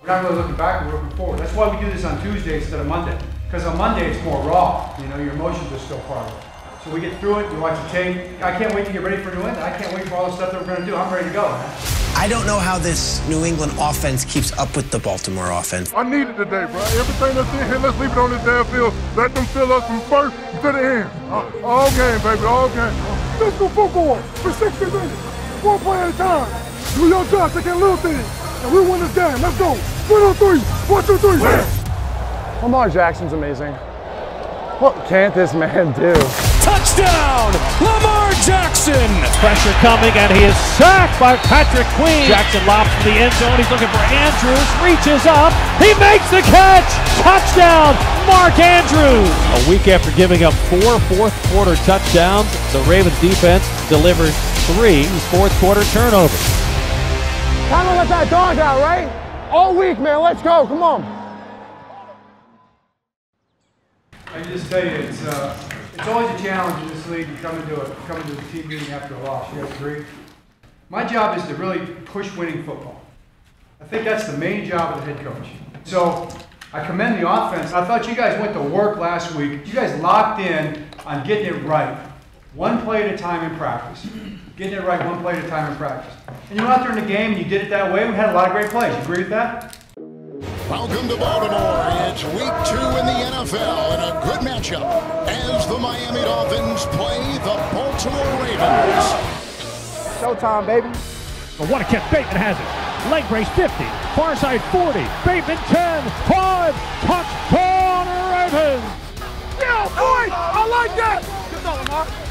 We're not really looking back, we're looking forward. That's why we do this on Tuesday instead of Monday. Because on Monday it's more raw, you know, your emotions are still part of it. So we get through it, we watch the tape. I can't wait to get ready for New England. I can't wait for all the stuff that we're going to do. I'm ready to go. Man. I don't know how this New England offense keeps up with the Baltimore offense. I need it today, bro. Everything that's in here, let's leave it on this damn field. Let them fill us from first to the end. Uh, all game, baby, all game. Let's go football for 60 minutes. One play at a time. Do your job, take care little things. And we win this game. Let's go. One, two, three. One, two, three. Lamar Jackson's amazing. What can't this man do? Touchdown, Lamar Jackson! Pressure coming, and he is sacked by Patrick Queen. Jackson lobs to the end zone. He's looking for Andrews, reaches up, he makes the catch! Touchdown, Mark Andrews! A week after giving up four fourth quarter touchdowns, the Ravens defense delivers three fourth quarter turnovers. Time to let that dog out, right? All week, man. Let's go. Come on. I just tell you, it's, uh, it's always a challenge in this league to come into a, come into a team meeting after a loss. You guys agree? My job is to really push winning football. I think that's the main job of the head coach. So I commend the offense. I thought you guys went to work last week. You guys locked in on getting it right. One play at a time in practice. Getting it right one play at a time in practice. And you went out there in the game and you did it that way. We had a lot of great plays. You agree with that? Welcome to Baltimore. It's week two in the NFL and a good matchup as the Miami Dolphins play the Baltimore Ravens. Showtime, baby. But what a catch. Bateman has it. Leg brace 50. Far side 40. Bateman 10. 5. Touchdown Ravens. Yeah, boy. I like that. Good on, Lamar.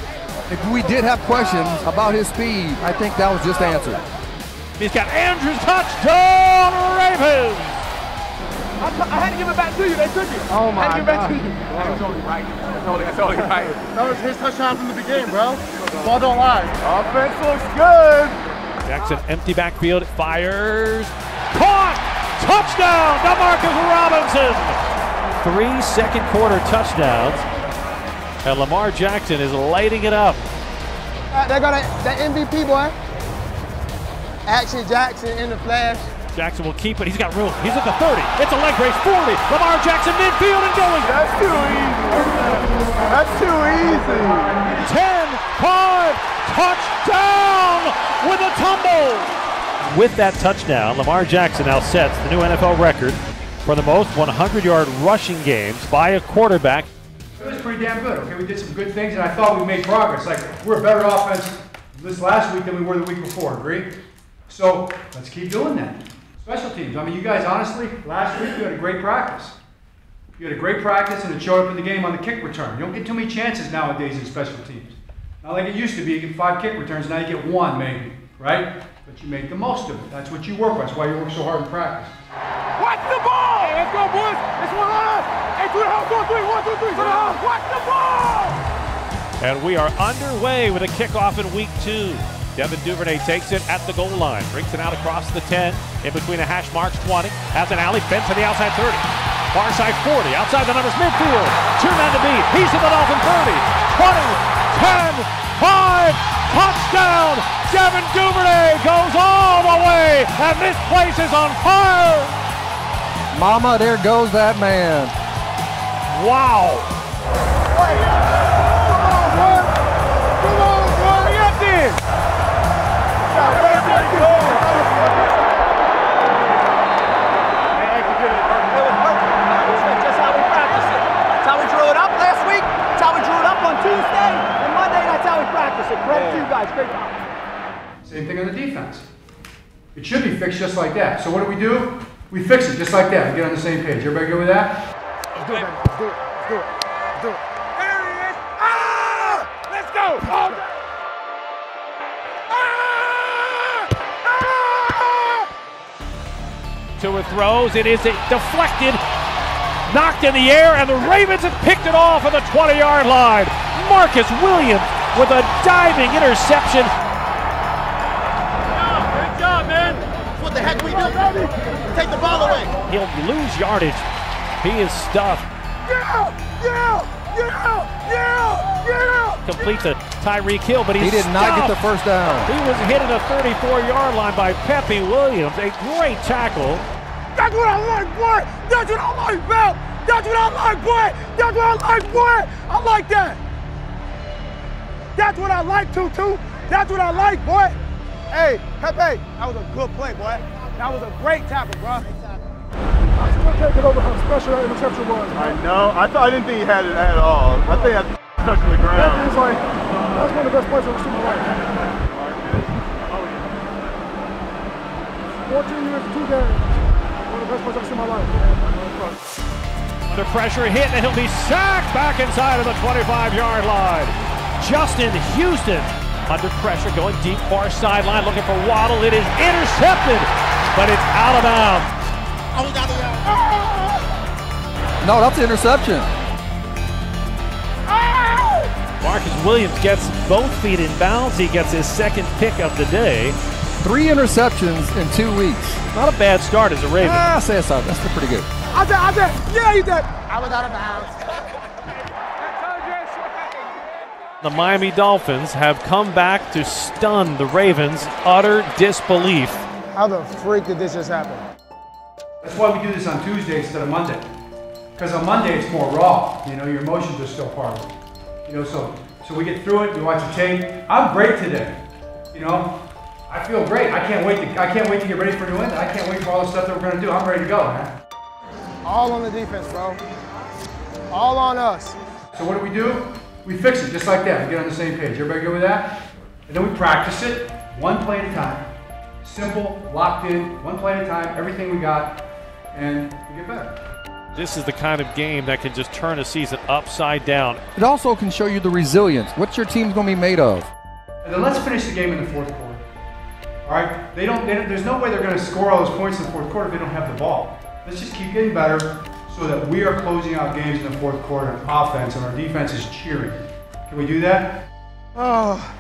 If we did have questions about his speed, I think that was just answered. He's got Andrews. Touchdown Ravens. I, I had to give it back to you. They took it. Oh my I had to give it back God. to you. That's only right. That's only, that's only right. That was his touchdown from the beginning, bro. Ball don't lie. Offense looks good. Jackson empty backfield. Fires. Caught. Touchdown. Demarcus Robinson. Three second quarter touchdowns. And Lamar Jackson is lighting it up. Uh, they got that, that MVP boy. Action Jackson in the flash. Jackson will keep it. He's got room. He's at the 30. It's a leg race. 40. Lamar Jackson midfield and going. That's too easy. That's too easy. 10, 5, touchdown with a tumble. With that touchdown, Lamar Jackson now sets the new NFL record for the most 100 yard rushing games by a quarterback. It was pretty damn good. Okay, we did some good things, and I thought we made progress. Like we're a better offense this last week than we were the week before. Agree? So let's keep doing that. Special teams. I mean, you guys, honestly, last week you had a great practice. You had a great practice, and it showed up in the game on the kick return. You don't get too many chances nowadays in special teams. Not like it used to be. You get five kick returns, now you get one maybe, right? But you make the most of it. That's what you work on. That's why you work so hard in practice. Watch the ball. Let's go, boys. It's one on us. Hey, to the the. Watch the ball. And we are underway with a kickoff in week two. Devin Duvernay takes it at the goal line, brings it out across the 10, in between the hash marks 20, has an alley, bent to the outside 30, far side 40, outside the numbers midfield, two men to beat, he's in the Dolphin 30, 20, 10, 5, touchdown! Devin Duvernay goes all the way, and this place is on fire! Mama, there goes that man. Wow! Come on, boy. We drew it up last week. That's how we drew it up on Tuesday. And Monday, that's how we practice it. Guys. Great job. Same thing on the defense. It should be fixed just like that. So what do we do? We fix it just like that. We get on the same page. Everybody good with that? Let's do it. Let's do it. Let's do it. Let's do it. There he is. Ah! Let's go. Oh. Ah! Ah! Tua throws. It is deflected, knocked in the air, and the Ravens have picked it off at the 20 yard line. Marcus Williams with a diving interception. Good job, man. What the heck we do? Take the ball away. He'll lose yardage. He is stuffed. Yeah! Yeah! Yeah! Yeah! Yeah! Completes a Tyreek Hill, but he's He did not get the first down. He was hit at the 34 yard line by Pepe Williams. A great tackle. That's what I like, boy. That's what I like, Val. That's what I like, boy. That's what I like, boy. I like that. That's what I like, Tutu. That's what I like, boy. Hey, Pepe, that was a good play, boy. That was a great tackle, bro. I still can't get over how special that interception was. I know. I thought I didn't think he had it at all. I think I touching the ground. is like, that's one of the best plays I've ever seen in my life. 14 years, two games. One of the best plays I've seen in my life. Under pressure, hit, and he'll be sacked back inside of the 25-yard line. Justin Houston under pressure, going deep far sideline, looking for Waddle. It is intercepted, but it's out of bounds. No, that's an interception. Marcus Williams gets both feet in bounds. He gets his second pick of the day. Three interceptions in two weeks. Not a bad start as a Raven. Ah, say aside. That's pretty good. I did, I did. Yeah, you did. I was out of bounds. The Miami Dolphins have come back to stun the Ravens' utter disbelief. How the freak did this just happen? That's why we do this on Tuesday instead of Monday. Because on Monday it's more raw. You know, your emotions are still part of it. You know, so so we get through it. We watch the tape. I'm great today. You know, I feel great. I can't wait to I can't wait to get ready for New England. I can't wait for all the stuff that we're gonna do. I'm ready to go, man. All on the defense, bro. All on us. So what do we do? We fix it just like that. We get on the same page. Everybody good with that? And then we practice it one play at a time. Simple, locked in, one play at a time. Everything we got, and we get better. This is the kind of game that can just turn a season upside down. It also can show you the resilience. What your team's going to be made of. And then let's finish the game in the fourth quarter. All right? They don't, they don't. There's no way they're going to score all those points in the fourth quarter if they don't have the ball. Let's just keep getting better so that we are closing out games in the fourth quarter on offense and our defense is cheering. Can we do that? Oh,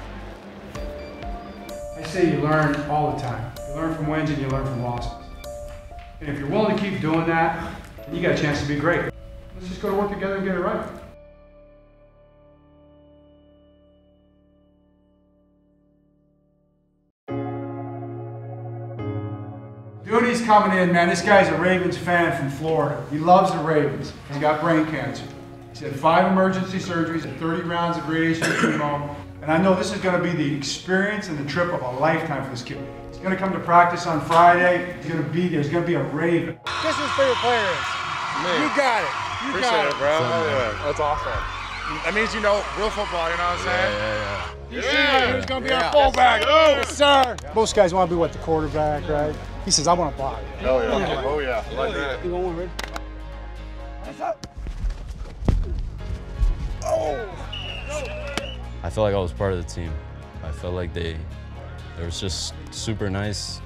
I say you learn all the time. You learn from wins and you learn from losses. And if you're willing to keep doing that, you got a chance to be great. Let's just go to work together and get it right. Dooney's coming in, man. This guy's a Ravens fan from Florida. He loves the Ravens. He's got brain cancer. He's had five emergency surgeries and 30 rounds of radiation chemo. And I know this is going to be the experience and the trip of a lifetime for this kid. He's going to come to practice on Friday. He's going to be there. He's going to be a Raven. this is favorite player is. You got it. You Appreciate got it, it. bro. Yeah, That's awesome. That means you know real football, you know what I'm saying? Yeah, You see who's going to be our fullback. Oh, yes, sir. Most guys want to be what the quarterback, right? He says, I want to block. yeah. Oh, yeah. Oh, yeah. Like that. You want one, Red? I felt like I was part of the team. I felt like they, they was just super nice,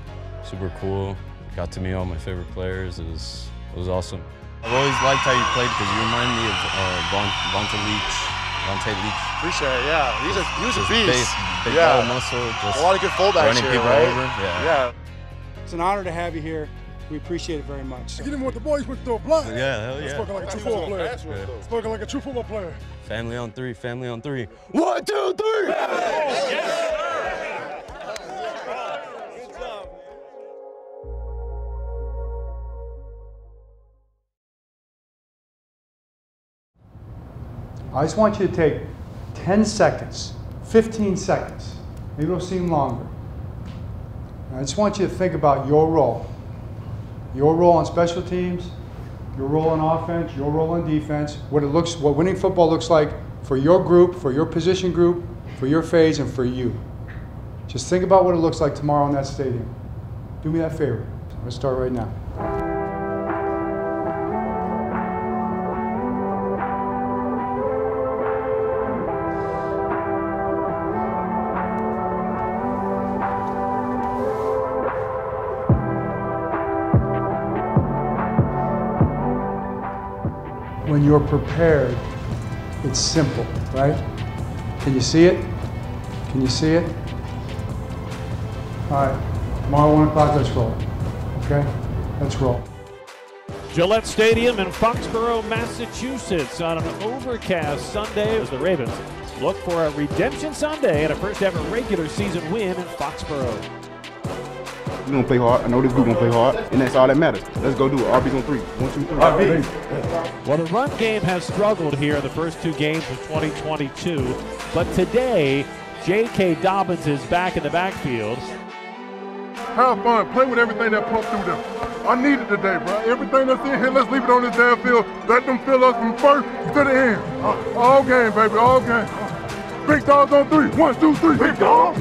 super cool. Got to meet all my favorite players. It was, it was awesome. I've always liked how you played because you remind me of uh, Von, Vonta Leach. Vonta Leach. Appreciate it. Yeah. He's a, he was a beast. Big, big yeah. ball muscle. Just A lot of good fullbacks running here, people right? over. Yeah. Yeah. It's an honor to have you here. We appreciate it very much. You didn't want the boys went to a block. Yeah, hell yeah. Spoken like a true football player. Spoken like a true football player. Family on three, family on three. One, two, three! I just want you to take 10 seconds, 15 seconds, maybe it'll seem longer. I just want you to think about your role. Your role on special teams, your role on offense, your role on defense, what it looks, what winning football looks like for your group, for your position group, for your phase, and for you. Just think about what it looks like tomorrow in that stadium. Do me that favor. Let's start right now. You're prepared, it's simple, right? Can you see it? Can you see it? All right, tomorrow, 1 o'clock, let's roll. Okay? Let's roll. Gillette Stadium in Foxborough, Massachusetts on an overcast Sunday as the Ravens look for a redemption Sunday and a first ever regular season win in Foxborough. We're gonna play hard. I know this group gonna play hard, and that's all that matters. Let's go do it. RB's on three. One, two, three. RB. Well, the run game has struggled here in the first two games of 2022, but today, J.K. Dobbins is back in the backfield. Have fun. Play with everything that pumped through them. I need it today, bro. Everything that's in here, let's leave it on this damn field. Let them fill us from first to the end. Uh, all game, baby. All game. Uh, big dogs on three. One, two, three. Big dog.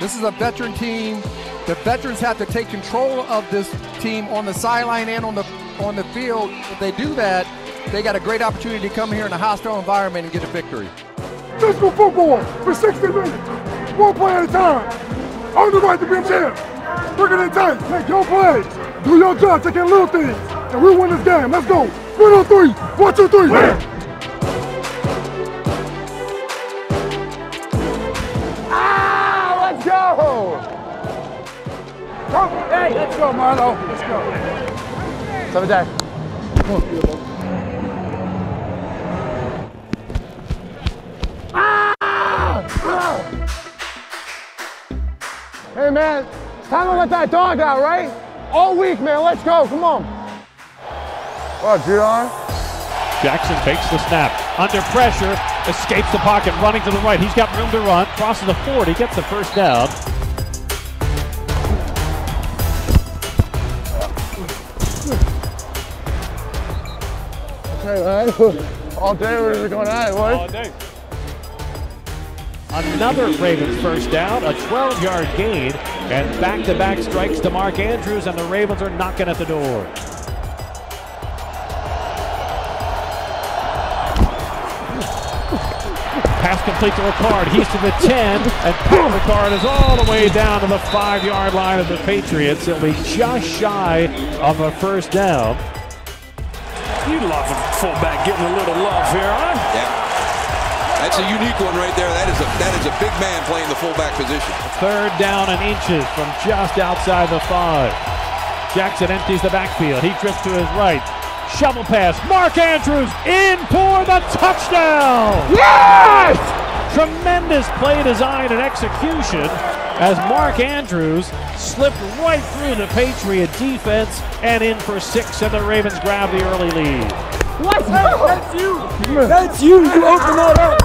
This is a veteran team. The veterans have to take control of this team on the sideline and on the on the field. If they do that, they got a great opportunity to come here in a hostile environment and get a victory. Let's football for 60 minutes. One play at a time. On the right to be a champ. Bring it in tight. Make your plays. Do your job. Take care of little things. And we'll win this game. Let's go. Win on oh three. One, two, three. Win. Hey, let's go, Marlo. Let's go. Let's have a day. Come on. Hey man, it's time to let that dog out, right? All week, man. Let's go. Come on. What, Gion? Jackson takes the snap. Under pressure, escapes the pocket, running to the right. He's got room to run, crosses the 40, gets the first down. Man, all day we're just going it, boys. Another Ravens first down, a 12 yard gain, and back to back strikes to Mark Andrews, and the Ravens are knocking at the door. Pass complete to Ricard. He's to the 10, and Pat Ricard is all the way down to the five yard line of the Patriots. It'll be just shy of a first down. You love a fullback getting a little love here, huh? Yeah. That's a unique one right there. That is a that is a big man playing the fullback position. Third down and inches from just outside the five. Jackson empties the backfield. He drifts to his right. Shovel pass. Mark Andrews in for the touchdown. Yes! Tremendous play design and execution as Mark Andrews slipped right through the Patriot defense and in for six, and the Ravens grab the early lead. Let's! That's you! That's you! You open that up!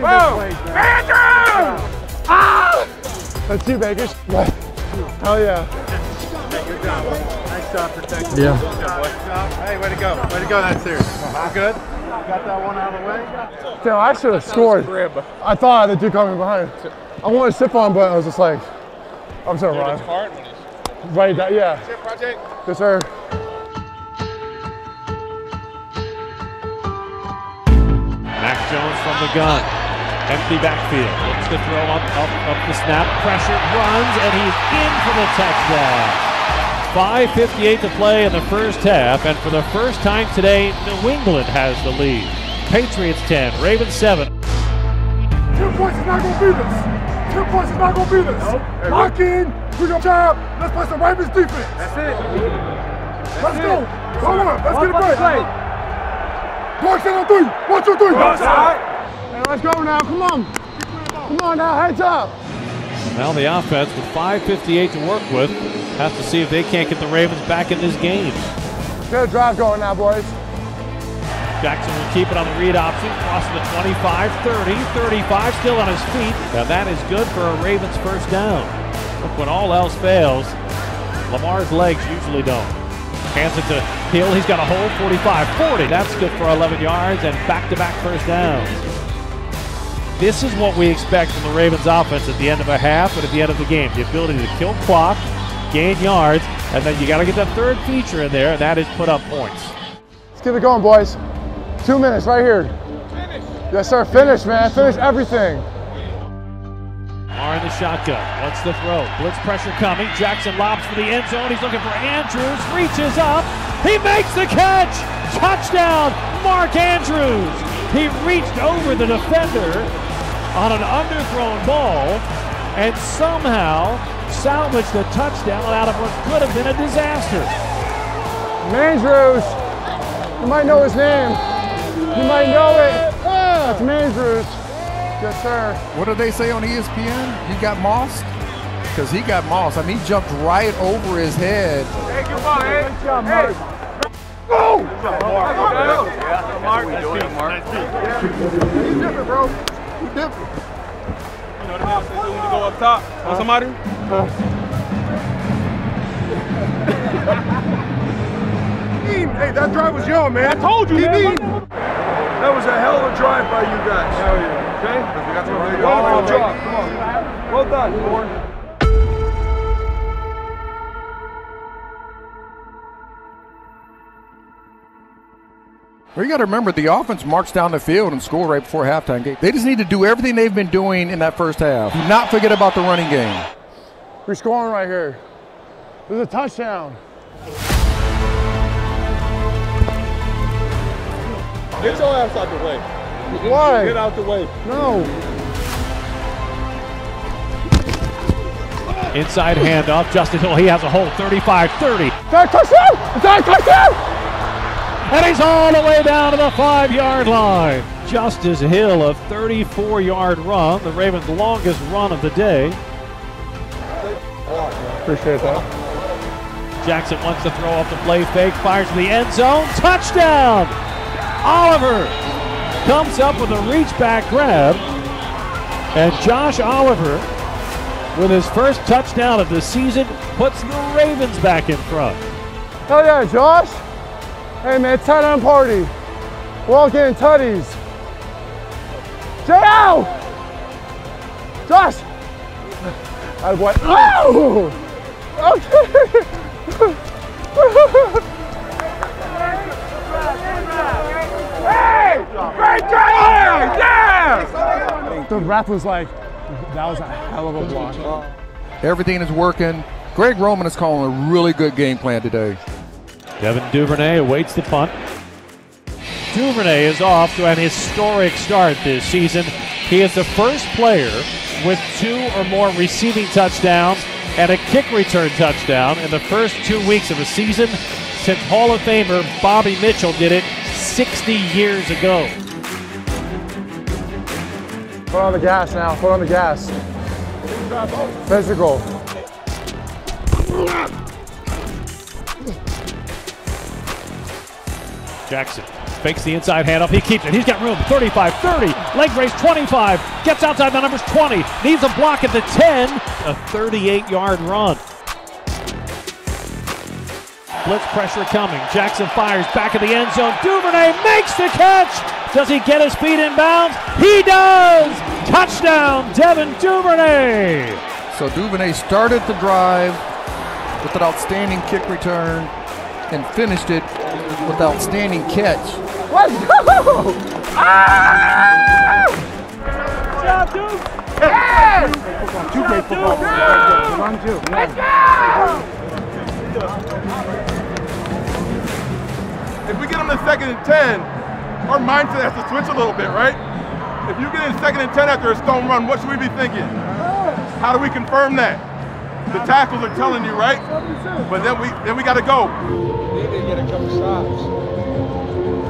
Whoa! Andrew! Ah! That's you, Baker. Hell yeah. Good job. Nice job protecting. Yeah. Job. Hey, way to go. Way to go, that series. All good? Got that one out of the way? Damn, I should have scored. I thought the dude coming behind. I wanted to sip on, but I was just like, I'm sorry, Ryan. Right, that, yeah. Yes, sir. Mac Jones from the gun. Empty backfield. Looks to throw up, up, up the snap. Pressure runs, and he's in for the touchdown. 5.58 to play in the first half, and for the first time today, New England has the lead. Patriots 10, Ravens 7. Ten points is not gonna beat us. Ten points is not gonna beat us. Lock in. Do your job. Let's play some Ravens defense. That's it. Let's go. Come on. Let's get it right. Mark on three. One, two, three. Hey, let's go now. Come on. Come on now. Heads up. Now the offense with 5.58 to work with has to see if they can't get the Ravens back in this game. Get a drive going now, boys. Jackson will keep it on the read option, crossing the 25, 30, 35, still on his feet. And that is good for a Ravens first down. Look, when all else fails, Lamar's legs usually don't. Hands it to Hill, he's got a hole, 45, 40. That's good for 11 yards and back-to-back first downs. This is what we expect from the Ravens offense at the end of a half and at the end of the game. The ability to kill clock, gain yards, and then you got to get that third feature in there, and that is put up points. Let's keep it going, boys. Two minutes right here. Finish. Yes, sir. Finish, man. Finish everything. Are in the shotgun. What's the throw? Blitz pressure coming. Jackson lobs for the end zone. He's looking for Andrews. Reaches up. He makes the catch. Touchdown, Mark Andrews. He reached over the defender on an underthrown ball and somehow salvaged the touchdown out of what could have been a disaster. Mandrews. You might know his name. You might know it. That's Mandrews. Yes, sir. What did they say on ESPN? He got mossed. because he got Moss. I mean, he jumped right over his head. Hey, good ball, hey. Good job, Mark. Hey. Go! Good job, Mark. Yeah, Mark. Nice feet, Mark. He's different, bro. He's different. You know the house they do when you go up top on somebody? hey, that drive was young, man. I told you, he man. Mean. That was a hell of a drive by you guys. Hell yeah. Okay? Wonderful job. Come on. Well done, Warren. Well, you got to remember the offense marched down the field and scored right before halftime. They just need to do everything they've been doing in that first half. Do not forget about the running game. We're scoring right here. There's a touchdown. Get your ass out the way. Why? Get out the way. No. Inside handoff. Justice Hill, he has a hole. 35 30. That touchdown! That touchdown! And he's all the way down to the five yard line. Justice Hill, a 34 yard run, the Ravens' longest run of the day. Appreciate that. Jackson wants to throw off the play fake, fires to the end zone. Touchdown! Oliver comes up with a reach back grab. And Josh Oliver, with his first touchdown of the season, puts the Ravens back in front. Hell yeah, Josh. Hey man, end party. We're all getting tutties. J.O. Josh. I what? Oh! Okay. The ref was like, that was a hell of a block. Everything is working. Greg Roman is calling a really good game plan today. Devin Duvernay awaits the punt. Duvernay is off to an historic start this season. He is the first player with two or more receiving touchdowns and a kick return touchdown in the first two weeks of a season since Hall of Famer Bobby Mitchell did it 60 years ago. Put on the gas now. Put on the gas. Physical. Jackson fakes the inside handoff. He keeps it. He's got room. 35, 30. Leg raise 25. Gets outside the numbers 20. Needs a block at the 10. A 38 yard run. Blitz pressure coming. Jackson fires back at the end zone. Duvernay makes the catch. Does he get his feet in bounds? He does. Touchdown, Devin Duvernay. So Duvernay started the drive with an outstanding kick return and finished it with outstanding catch. Let's go! Ah! Good job, dude. Yes! Two great football. One, two. Let's go! If we get them to second and 10, our mindset has to switch a little bit, right? If you get in second and 10 after a stone run, what should we be thinking? How do we confirm that? The tackles are telling you, right? But then we then we got to go. We need to get a couple stops.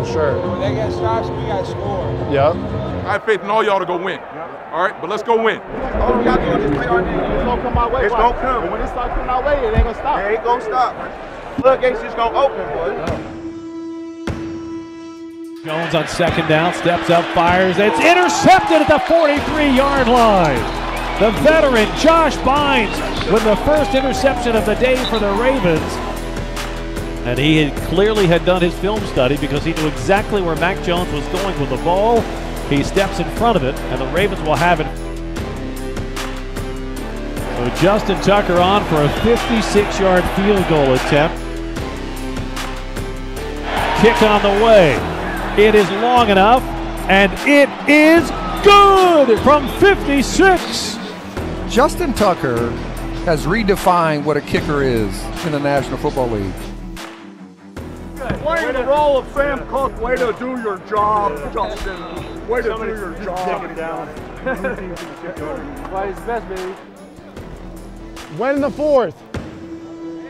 For sure. When they get stops, we got to score. Yep. I have faith in all y'all to go win. All right, but let's go win. All we got to do is play our game. It's going to come our way. It's gonna come. And when it starts coming our way, it ain't going to stop. It ain't going to stop. Floodgates just going to open, boy. Jones on second down, steps up, fires. It's intercepted at the 43 yard line. The veteran Josh Bynes with the first interception of the day for the Ravens. And he had clearly had done his film study because he knew exactly where Mac Jones was going with the ball. He steps in front of it, and the Ravens will have it. So Justin Tucker on for a 56 yard field goal attempt. Kick on the way. It is long enough, and it is good from 56. Justin Tucker has redefined what a kicker is in the National Football League. Playing the role of Sam Koch, way to do your job, Justin. Way to do your job. down. Play his best, baby. Win in the fourth.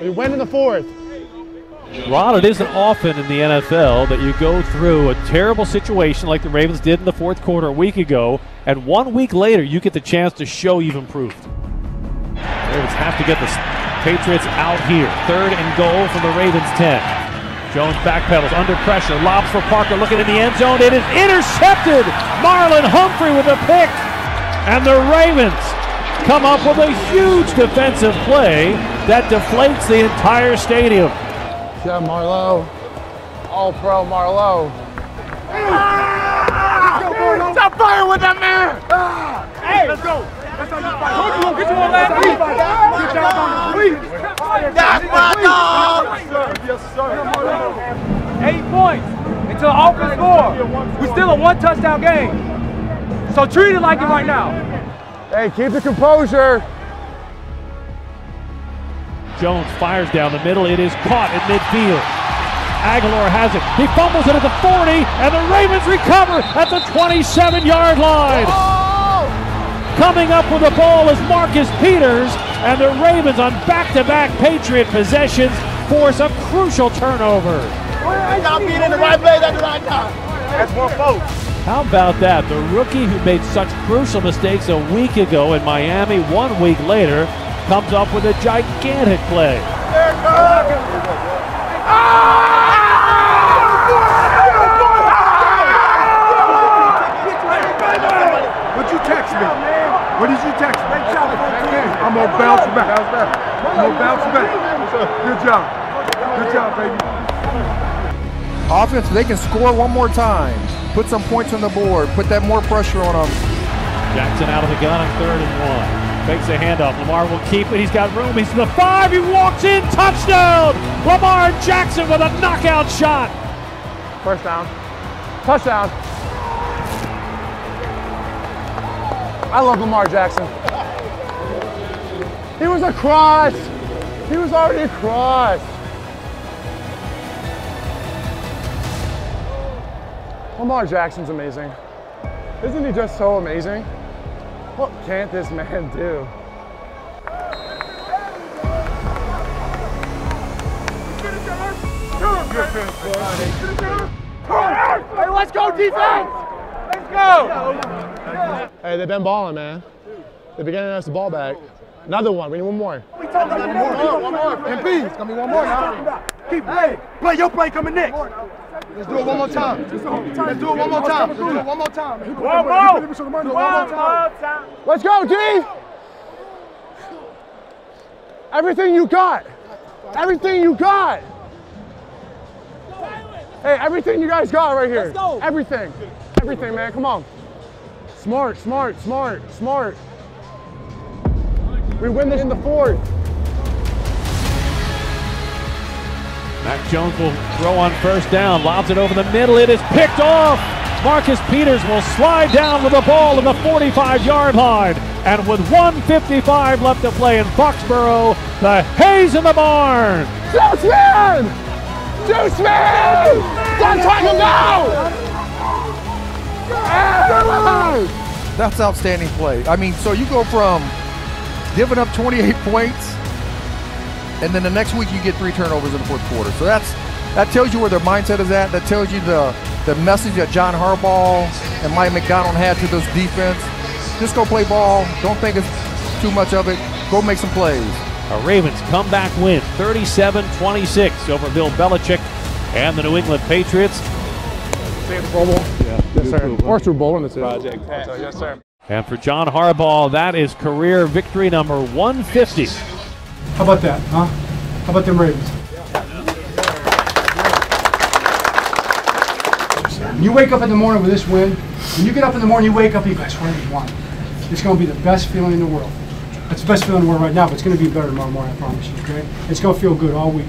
We win in the fourth. Ron, it isn't often in the NFL that you go through a terrible situation like the Ravens did in the fourth quarter a week ago, and one week later you get the chance to show you've improved. Ravens have to get the Patriots out here. Third and goal from the Ravens 10. Jones backpedals under pressure, lobs for Parker, looking in the end zone. It is intercepted. Marlon Humphrey with a pick. And the Ravens come up with a huge defensive play that deflates the entire stadium. Yeah, Marlowe. All pro Marlowe. Stop firing with that man! Hey, let's go. That's how you fight. Coach, you get you on last week. Good job on the week. That's my dog! Yes, sir. Eight points until offense score. We still a one touchdown game. So treat it like it right now. Hey, keep the composure. Jones fires down the middle. It is caught at midfield. Agholor has it. He fumbles it at the 40, and the Ravens recover at the 27 yard line. Coming up with the ball is Marcus Peters, and the Ravens on back to back Patriot possessions force a crucial turnover. Y'all being in the right place at the right time. That's one folks. How about that? The rookie who made such crucial mistakes a week ago in Miami, one week later, comes up with a gigantic play. What'd you text me? What did you text me? I'm gonna bounce back. I'm gonna bounce back. Good job. Good job, baby. Offense, they can score one more time. Put some points on the board. Put that more pressure on them. Jackson out of the gun on third and one. Fakes a handoff. Lamar will keep it. He's got room. He's to the five. He walks in. Touchdown. Lamar Jackson with a knockout shot. First down. Touchdown. I love Lamar Jackson. He was across. He was already across. Lamar Jackson's amazing. Isn't he just so amazing? What can't this man do? Hey, let's go, defense! Let's go! Hey, they've been balling, man. They've been getting us the ball back. Another one. We need one more. We talking about one more, one more. MP, it's gonna be one more now. Keep play. Play your play coming next. Let's do it one more time. Let's do it one more time. Let's do it one more time. One more. Do one more time. Let's go, D! Everything you got. Everything you got. Hey, everything you guys got right here. Let's go. Everything. Everything, man. Come on. Smart, smart, smart, smart. We win this in the fourth. Mac Jones will throw on first down, lobs it over the middle. It is picked off. Marcus Peters will slide down with the ball in the 45 yard line. And with 155 left to play in Foxborough, the hay's in the barn. Juice man! Juice man! One time to go! That's outstanding play. I mean, so you go from giving up 28 points, and then the next week you get three turnovers in the fourth quarter. So that's that tells you where their mindset is at. That tells you the the message that John Harbaugh and Mike Macdonald had to those defense. Just go play ball. Don't think it's too much of it. Go make some plays. A Ravens comeback win, 37-26 over Bill Belichick and the New England Patriots. Pro Bowl? Yeah. Yes, sir. Or Super Bowl in the Project. Yes, sir. And for John Harbaugh, that is career victory number 150. How about that, huh? How about them Ravens? When you wake up in the morning with this win, when you get up in the morning, you wake up and you that's what I want. It's going to be the best feeling in the world. It's the best feeling in the world right now, but it's going to be better tomorrow morning, I promise you, okay? It's going to feel good all week,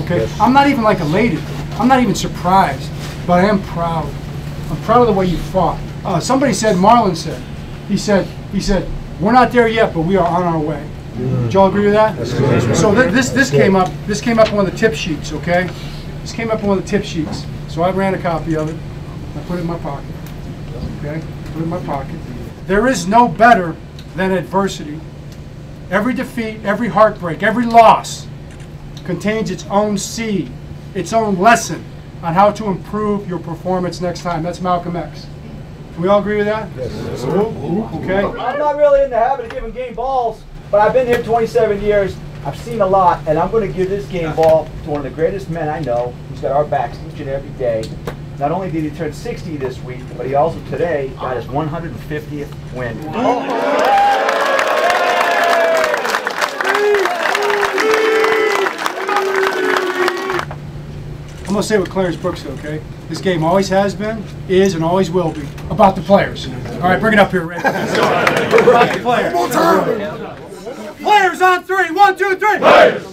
okay? I'm not even like elated. I'm not even surprised, but I am proud. I'm proud of the way you fought. Uh, somebody said, Marlon said, he said, he said, we're not there yet, but we are on our way. Did y'all agree with that? So th- this this came up this came up on the tip sheets, okay? This came up on the tip sheets. So I ran a copy of it. I put it in my pocket. Okay? Put it in my pocket. There is no better than adversity. Every defeat, every heartbreak, every loss contains its own seed, its own lesson on how to improve your performance next time. That's Malcolm X. Can we all agree with that? Yes. Okay. I'm not really in the habit of giving game balls. But I've been here 27 years. I've seen a lot, and I'm going to give this game ball to one of the greatest men I know. He's got our backs each and every day. Not only did he turn 60 this week, but he also today got his 150th win. I'm gonna say what Clarence Brooks said, okay? This game always has been, is, and always will be about the players. All right, bring it up here, Rick. about the players. On three. One, two, three.